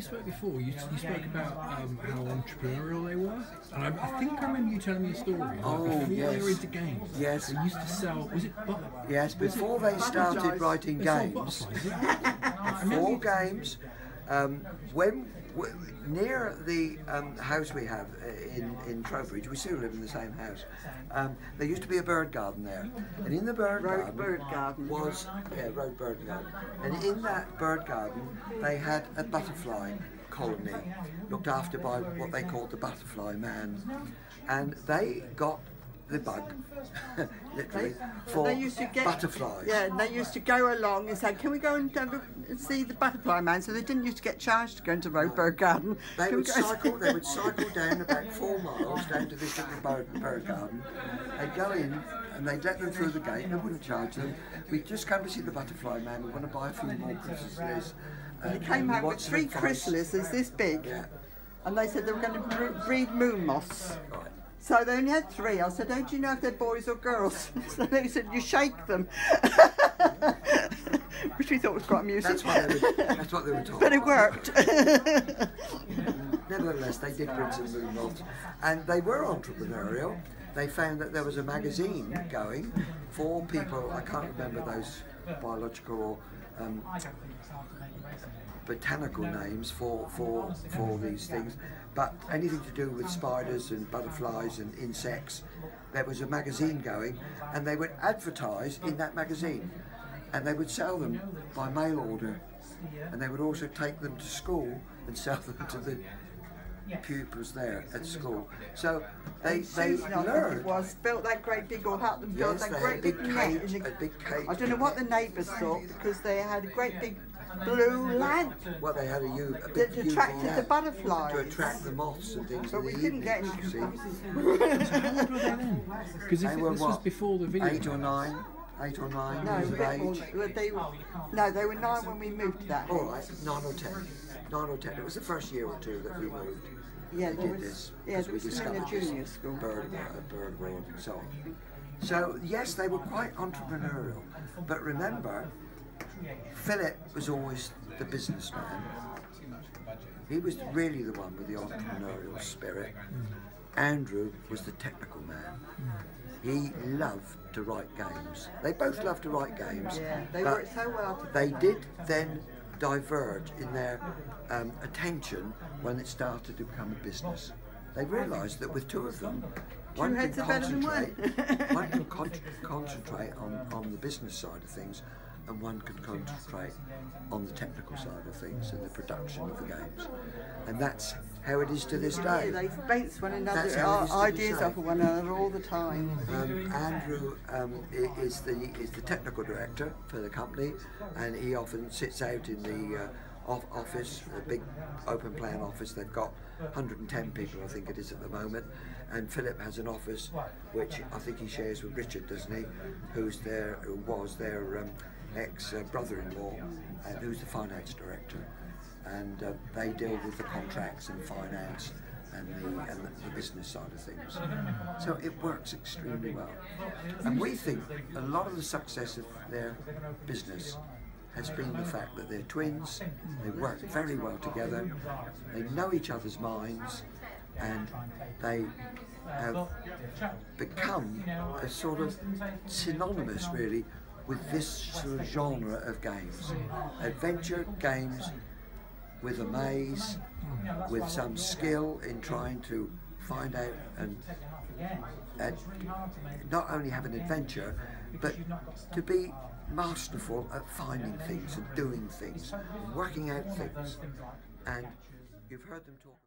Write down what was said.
we spoke before, you, you spoke about um, how entrepreneurial they were, and I, I think I remember you telling me a story. Oh, before they yes. were into games, Yes. they used to sell. Was it? But, Yes, before they started writing they games, butterflies. didn't they? I remember four games. Um, when near the um, house we have uh, in in Trowbridge, we still live in the same house. Um, there used to be a bird garden there, and in the bird Rode garden bird garden. was yeah Rode bird garden, and in that bird garden they had a butterfly colony looked after by what they called the butterfly man, and they got the bug literally for they used to get butterflies. Yeah, and they used to go along and say, "Can we go and have a look and see the butterfly man?" So they didn't used to get charged to go into Rode Bird Garden. They Can would cycle. They would cycle down about four miles down to this little bird garden. They'd go in and they'd let them through the gate. They wouldn't charge them. We'd just come to see the butterfly man. We want to buy a few more chrysalises. And uh, they came we home with three advice. chrysalises this big, Yeah. and they said they were going to breed moon moths. Oh, Right. So they only had three. I said, don't you know if they're boys or girls?" So they said, "You shake them," which we thought was quite amusing. That's what they were. That's what they were told. but it worked. Nevertheless, they did print some moon moths, and they were entrepreneurial. They found that there was a magazine going for people. I can't remember those biological or um, botanical names for, for, for these things, but anything to do with spiders and butterflies and insects, there was a magazine going and they would advertise in that magazine. And they would sell them by mail order. And they would also take them to school and sell them to the pupils there at school. So they, they Susan, I think learned. it was built that great big old hut and built Yes, that they great had a big, big net cage, in the- a big cage. I don't know what the neighbours thought because they had a great big blue lamp Well, they had a, U, a that big UV attracted the butterflies. to attract the moths and things. But in we the didn't get any. you see. How old were they then? Because They were this was before the video. Eight or nine, eight or nine No, years a of age. well, They, no, they were nine when we moved to that. All right, nine or ten. Nine or ten. It was the first year or two that we moved. Yeah, we there did was- this yeah, there we was in the junior school. bird, uh, bird world and so on. So yes, they were quite entrepreneurial, but remember, Philip was always the businessman. He was really the one with the entrepreneurial spirit. Andrew was the technical man. He loved to write games. They both loved to write games. Yeah, they worked so well. They did then diverge in their um, attention when it started to become a business. They realised that with two of them, one can heads are better than one. concentrate, one can con- concentrate on, on the business side of things, and one can concentrate on the technical side of things and the production of the games. And that's how it is to this Yeah, day. they bounce one another, how it is to ideas off of one another all the time. Um, Andrew um, is the is the technical director for the company, and he often sits out in the uh, off- office, a big open plan office. They've got 110 people, I think it is at the moment, and Philip has an office which I think he shares with Richard, doesn't he? Who's there? who was their um, ex uh, who's the finance director, and uh, they deal with the contracts and finance and the, and the business side of things. So it works extremely well. And we think a lot of the success of their business has been the fact that they're twins, they work very well together, they know each other's minds, and they have become a sort of synonymous really with this sort of genre of games. Adventure games with a maze, with some skill in trying to find out and, not only have an adventure, but to be masterful at finding things and doing things, working out things. And you've heard them talk.